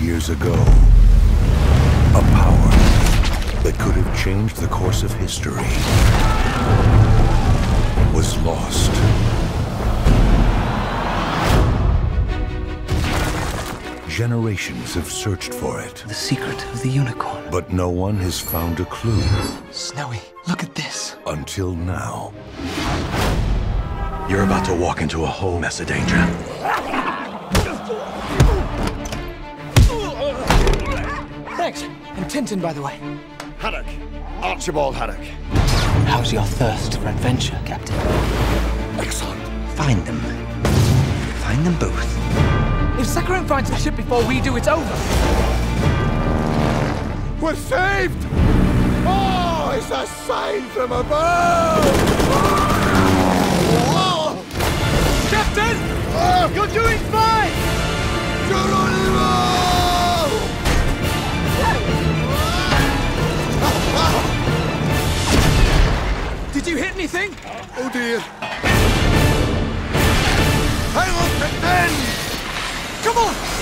years ago, a power that could have changed the course of history was lost. Generations have searched for it, The secret of the unicorn. but no one has found a clue Snowy, look at this. until now. You're about to walk into a whole mess of danger. Thanks. And Tintin, by the way. Haddock. Archibald Haddock. How's your thirst for adventure, Captain? Excellent. Find them. Find them both. If Sakharine finds the ship before we do, it's over. We're saved! Oh, it's a sign from above! Oh! You hit anything? Oh dear. I will pretend! Come on!